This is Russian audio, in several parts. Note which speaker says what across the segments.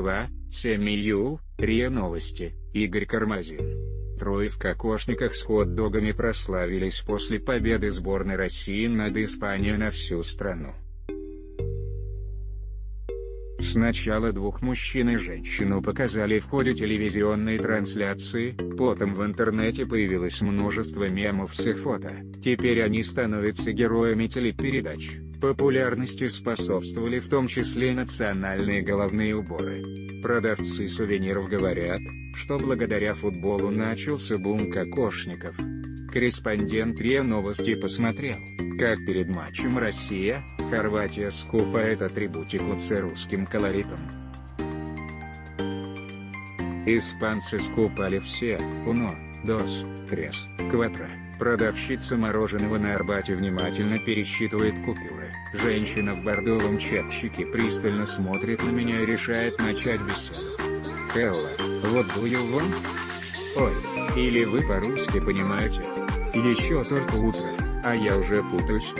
Speaker 1: Москва, 7 июл, РИА Новости, Игорь Кармазин. Трое в кокошниках с хот-догами прославились после победы сборной России над Испанией на всю страну. Сначала двух мужчин и женщину показали в ходе телевизионной трансляции, потом в интернете появилось множество мемов с их фото, теперь они становятся героями телепередач. Популярности способствовали в том числе национальные головные уборы. Продавцы сувениров говорят, что благодаря футболу начался бум кокошников. Корреспондент РИА Новости посмотрел, как перед матчем Россия, Хорватия скупает атрибутику с русским колоритом. Испанцы скупали все, уно, дос, крес, кватро. Продавщица мороженого на Арбате внимательно пересчитывает купюры. Женщина в бордовом чепчике пристально смотрит на меня и решает начать беседу. Хелла, вот you want? Ой, или вы по-русски понимаете? Еще только утро, а я уже путаюсь.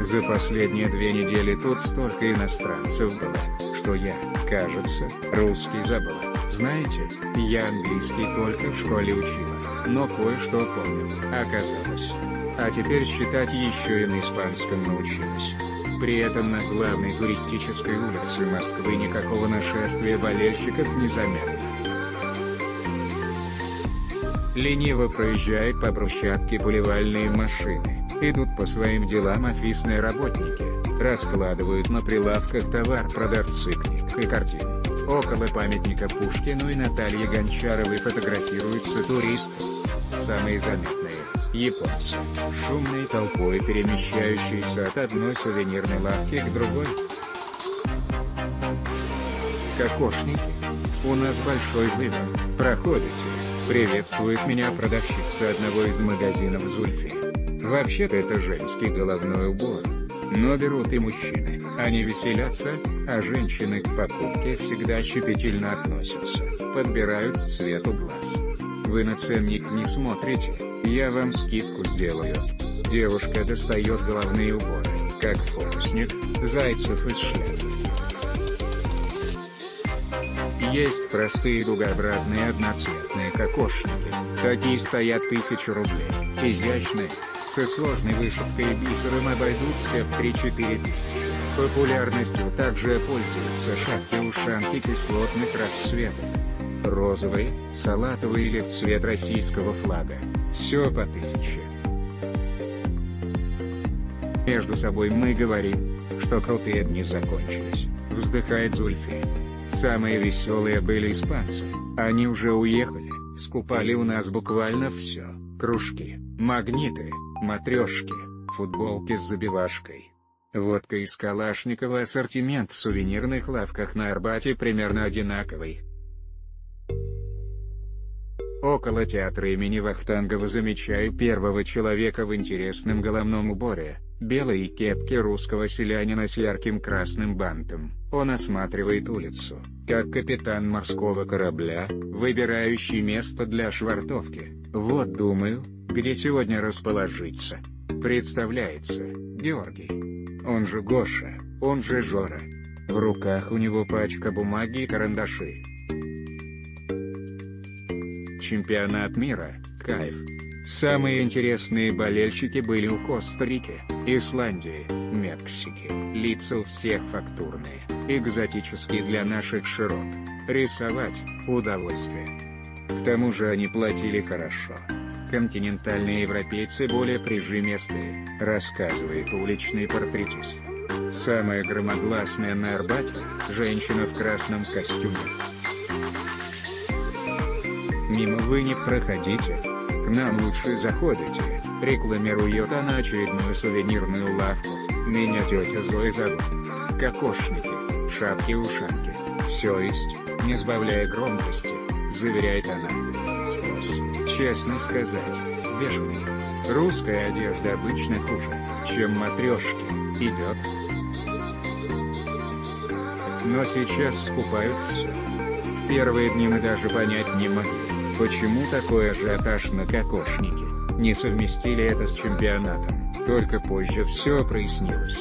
Speaker 1: За последние две недели тут столько иностранцев было, что я, кажется, русский забыл. Знаете, я английский только в школе учила но кое-что помню, оказалось. А теперь считать еще и на испанском научилась. При этом на главной туристической улице Москвы никакого нашествия болельщиков не заметно. Лениво проезжают по брусчатке поливальные машины, идут по своим делам офисные работники, раскладывают на прилавках товар продавцы книг и картин. Около памятника Пушкину и Наталье Гончаровой фотографируются туристы. Самые заметные – японцы, шумной толпой перемещающиеся от одной сувенирной лавки к другой. Кокошники. У нас большой выбор. Проходите. Приветствует меня продавщица одного из магазинов Зульфи. Вообще-то это женский головной убор. Но берут и мужчины, они веселятся, а женщины к покупке всегда щепетильно относятся, подбирают цвету глаз. Вы на ценник не смотрите, я вам скидку сделаю. Девушка достает головные уборы, как фокусник, зайцев из шляпы. Есть простые дугообразные одноцветные кокошники, такие стоят тысячу рублей, изящные, со сложной вышивкой и бисером обойдутся в 3-4 тысячи. Популярностью также пользуются шапки-ушанки кислотных расцветок. Розовый, салатовый или в цвет российского флага. Все по тысяче. Между собой мы говорим, что крутые дни закончились, вздыхает Зульфи. Самые веселые были испанцы, они уже уехали, скупали у нас буквально все, кружки, магниты, матрешки, футболки с забивашкой. Водка из Калашникова ассортимент в сувенирных лавках на Арбате примерно одинаковый. Около театра имени Вахтангова замечаю первого человека в интересном головном уборе, белой кепке русского селянина с ярким красным бантом. Он осматривает улицу, как капитан морского корабля, выбирающий место для швартовки. Вот думаю, где сегодня расположиться. Представляется, Георгий. Он же Гоша, он же Жора. В руках у него пачка бумаги и карандаши. Чемпионат мира, кайф. Самые интересные болельщики были у Коста-Рики, Исландии, Мексики. Лица у всех фактурные, экзотические для наших широт. Рисовать – удовольствие. К тому же они платили хорошо. Континентальные европейцы более прижимистые, рассказывает уличный портретист. Самая громогласная на Арбате – женщина в красном костюме. Мимо вы не проходите. К нам лучше заходите, рекламирует она очередную сувенирную лавку. Меня тетя Зоя зовут. Кокошники, шапки-ушанки. Все есть, не сбавляя громкости, заверяет она. Спрос, честно сказать, бешеный. Русская одежда обычно хуже, чем матрешки, идет. Но сейчас скупают все. В первые дни мы даже понять не могли, почему такой ажиотаж на кокошнике. Не совместили это с чемпионатом, только позже все прояснилось.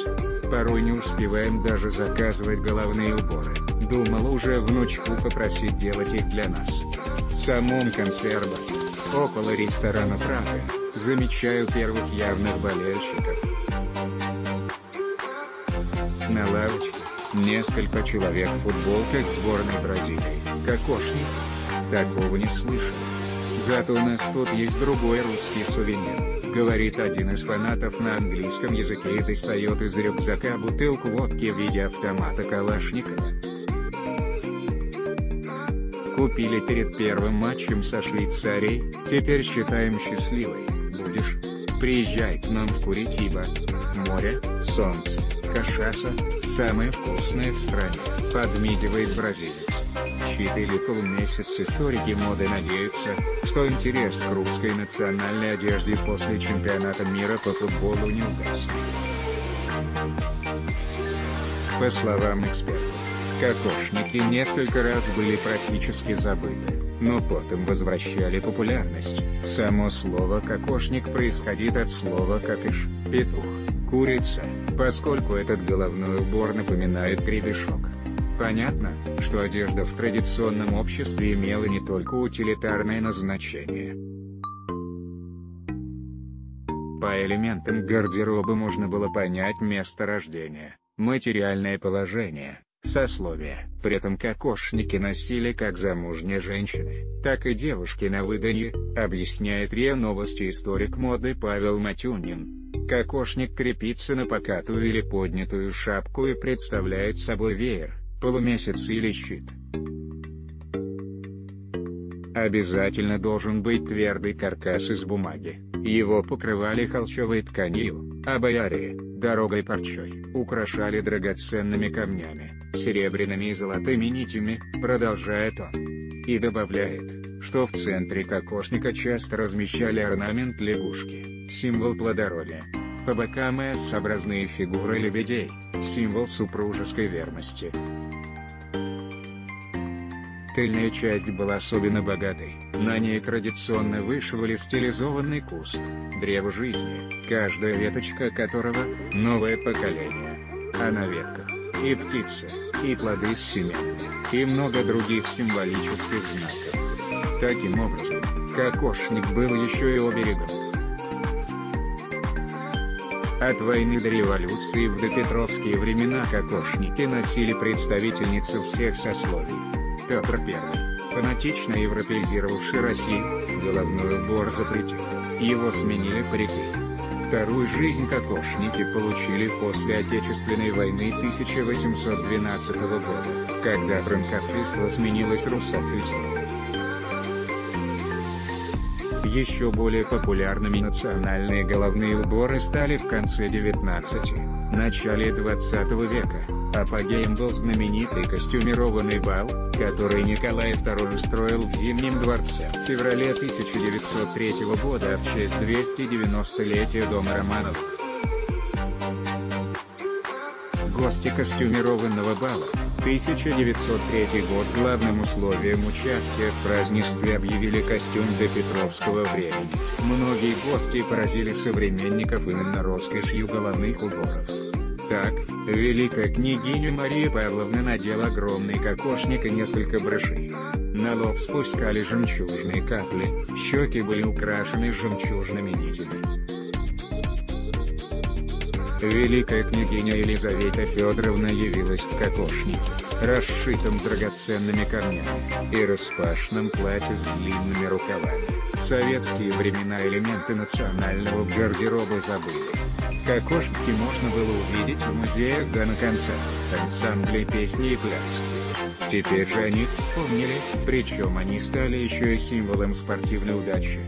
Speaker 1: Порой не успеваем даже заказывать головные уборы. Думала уже внучку попросить делать их для нас. Самом конце около ресторана Прага, замечаю первых явных болельщиков. На лавочке, несколько человек в футболках сборной Бразилии. Кокошник? Такого не слышал. Зато у нас тут есть другой русский сувенир, говорит один из фанатов на английском языке и достает из рюкзака бутылку водки в виде автомата Калашникова. Купили перед первым матчем со Швейцарией, теперь считаем счастливой. Будешь? Приезжай к нам в Куритиба. Море, солнце, кашаса, самое вкусное в стране, подмигивает бразилец. Четыре полумесяц историки моды надеются, что интерес к русской национальной одежде после чемпионата мира по футболу не угаснет. По словам экспертов, кокошники несколько раз были практически забыты, но потом возвращали популярность. Само слово «кокошник» происходит от слова «кокыш» – петух, курица, поскольку этот головной убор напоминает гребешок. Понятно, что одежда в традиционном обществе имела не только утилитарное назначение. По элементам гардероба можно было понять место рождения, материальное положение, сословие. При этом кокошники носили как замужние женщины, так и девушки на выданье, объясняет РИА Новости историк моды Павел Матюнин. Кокошник крепится на покатую или поднятую шапку и представляет собой веер, полумесяц или щит. Обязательно должен быть твердый каркас из бумаги. Его покрывали холщовой тканью, а бояре, дорогой парчой, украшали драгоценными камнями, серебряными и золотыми нитями, продолжает он. И добавляет, что в центре кокошника часто размещали орнамент лягушки, символ плодородия. По бокам S-образные фигуры лебедей, символ супружеской верности. Тыльная часть была особенно богатой, на ней традиционно вышивали стилизованный куст, древо жизни, каждая веточка которого – новое поколение. А на ветках – и птицы, и плоды с семенами, и много других символических знаков. Таким образом, кокошник был еще и оберегом. От войны до революции в допетровские времена кокошники носили представительницы всех сословий. Петр I, фанатично европеизировавший Россию, головной убор запретил. Его сменили парики. Вторую жизнь кокошники получили после Отечественной войны 1812 года, когда франкофисло сменилось русофислом. Еще более популярными национальные головные уборы стали в конце 19 начале 20 века. Апогеем был знаменитый костюмированный бал, который Николай II устроил в Зимнем дворце в феврале 1903 года в честь 290-летия Дома Романовых. Гости костюмированного бала, 1903 год главным условием участия в празднестве объявили костюм до Петровского времени. Многие гости поразили современников именно роскошью головных уборов. Так, великая княгиня Мария Павловна надела огромный кокошник и несколько брошей. На лоб спускали жемчужные капли, щеки были украшены жемчужными нитями. Великая княгиня Елизавета Федоровна явилась в кокошнике, расшитом драгоценными камнями, и распашном платье с длинными рукавами. В советские времена элементы национального гардероба забыли. Кокошки можно было увидеть в музеях да на концертах, ансамбле песни и пляски. Теперь же они вспомнили, причем они стали еще и символом спортивной удачи.